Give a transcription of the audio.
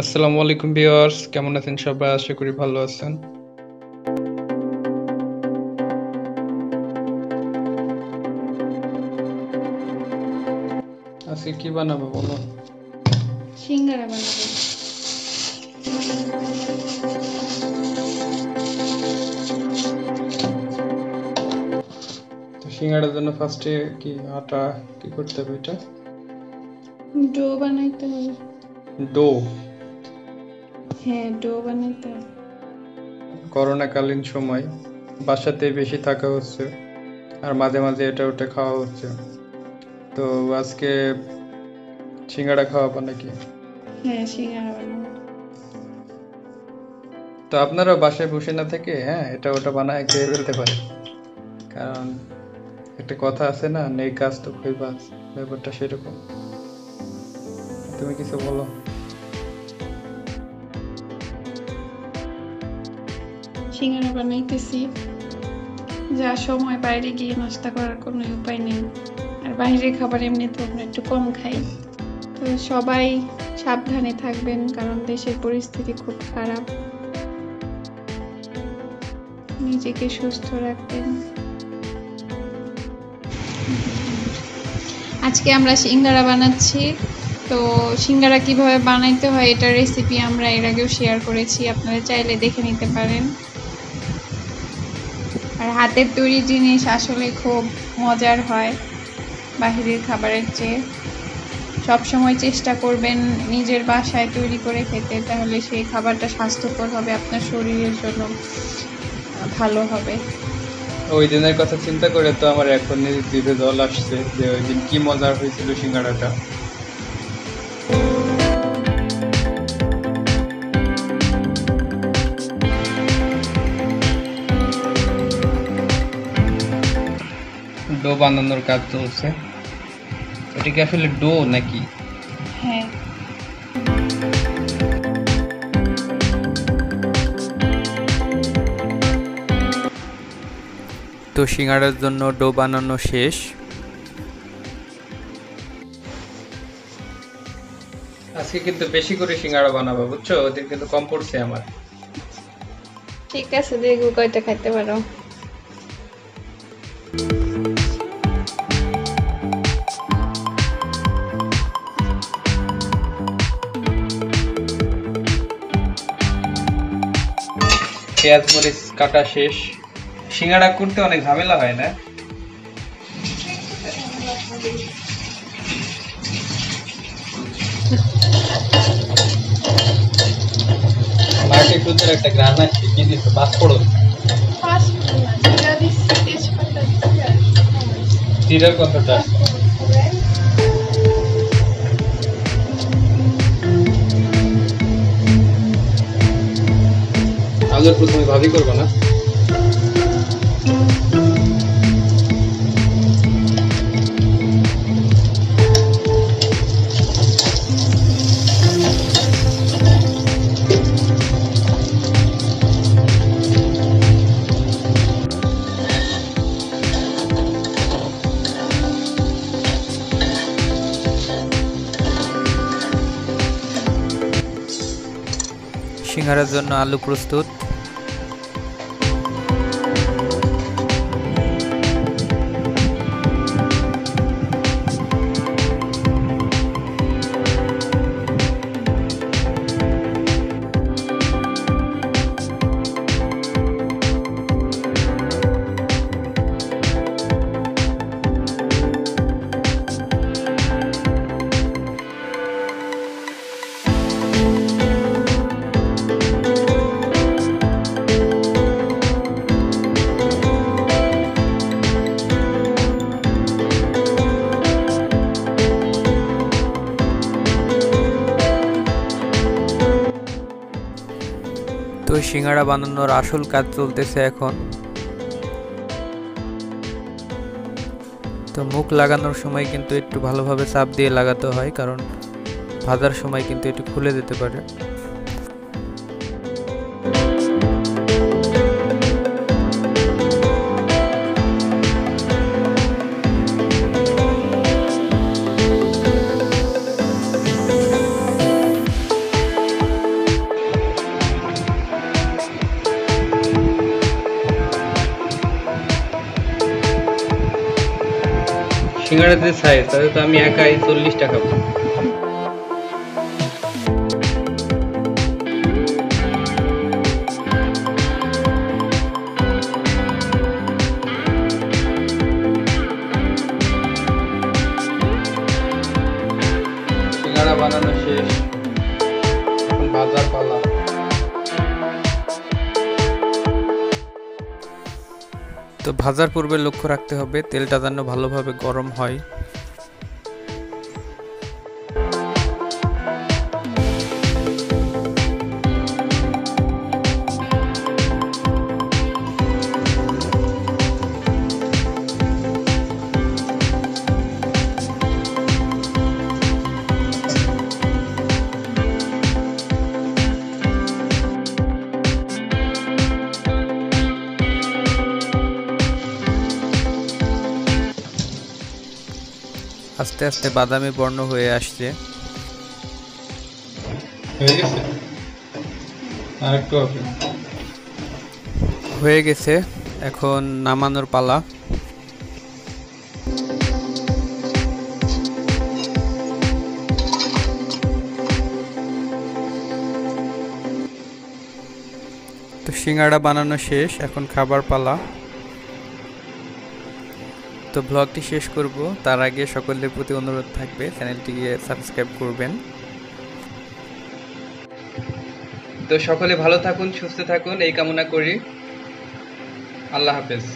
আসসালামু আলাইকুম ভিউয়ার্স কেমন আছেন সবাই? আশা করি ভালো আছেন। আজকে কি বানাবো বলো? সিঙ্গারা বানাবো। তো সিঙ্গাড়ার জন্য ফার্স্টে কি আটা কি করতে হবে এটা? ডো বানাইতে হবে। ডো। হ্যাঁ ডো করোনাকালীন সময় বাসাতে বেশি থাকা হচ্ছে আর মাঝে মাঝে এটা ওটা খাওয়া হচ্ছে। তো আজকে সিঙ্গাড়া খাওয়াবো নাকি? হ্যাঁ সিঙ্গারা বানাবো। তো আপনারা বাসায় বসে না থেকে হ্যাঁ এটা ওটা বানায় খেয়ে ফেলতে পারেন কারণ একটা কথা আছে না নেই কাজ তো খইবাজ ব্যাপারটা সেরকম। তুমি কিছু বলো। সিঙ্গারা বানাইতেছি যা সময় বাইরে গিয়ে নাস্তা করার কোনো উপায় নেই। আর বাইরের খাবার এমনিতেও আমরা একটু কম খাই। তো সবাই সাবধানে থাকবেন, কারণ দেশের পরিস্থিতি খুব খারাপ। নিজেকে সুস্থ রাখবেন। আজকে আমরা সিঙ্গারা বানাচ্ছি। তো সিঙ্গারা কীভাবে বানাইতে হয় এটার রেসিপি আমরা এর আগেও শেয়ার করেছি। আপনারা চাইলে দেখে নিতে পারেন। আর হাতের তৈরি জিনিস আসলে খুব মজার হয় বাহিরের খাবারের চেয়ে। সব সময় চেষ্টা করবেন নিজের বাসায় তৈরি করে খেতে, তাহলে সেই খাবারটা স্বাস্থ্যকর হবে, আপনার শরীরের জন্য ভালো হবে। ওই দিনের কথা চিন্তা করে তো আমার এখন জিভে জল আসছে যে ওই দিন কি মজার হয়েছিল সিঙ্গাড়াটা ডো বানানোর কাজ চলছে। এটা কি আসলে ডো নাকি? হ্যাঁ। তো সিঙ্গাড়ার জন্য ডো বানানো শেষ। আজকে কিন্তু বেশি করে সিঙ্গাড়া বানাবো বুঝছ? ওদের কিন্তু কম পড়ছে আমার। ঠিক আছে দেখব কয়টা খাইতে পারো। পেঁয়াজ মরিচ কাটা শেষ। সিঙ্গাড়া করতে অনেক ঝামেলা হয় না? মাকে সুন্দর একটা গ্রান আছে কি বাস পড়ো জিরার কতটা আগে প্রথমে ভাবি করব না। সিঙ্গারার জন্য আলু প্রস্তুত। তো সিঙ্গাড়া বানানোর আসল কাজ চলতেছে এখন। তো মুখ লাগানোর সময় কিন্তু একটু ভালোভাবে চাপ দিয়ে লাগাতে হয়, কারণ ভাজার সময় কিন্তু একটু খুলে যেতে পারে। সিঙ্গাড়া যে সাইজ তাহলে তো আমি একাই চল্লিশ টাকা বানানো শেষ বাজার পালা। তো ভাজার পূর্বে লক্ষ্য রাখতে হবে তেলটা যেন ভালোভাবে গরম হয়। আস্তে আস্তে বাদামি বর্ণ হয়ে আসছে। হয়ে গেছে? এখন নামানোর পালা। তো সিঙ্গাড়া বানানো শেষ এখন খাবার পালা। তো ব্লগটি শেষ করব। তার আগে সকলের প্রতি অনুরোধ থাকবে, চ্যানেলটিকে সাবস্ক্রাইব করবেন। তো সকলে ভালো থাকুন, সুস্থ থাকুন, এই কামনা করি। আল্লাহ হাফেজ।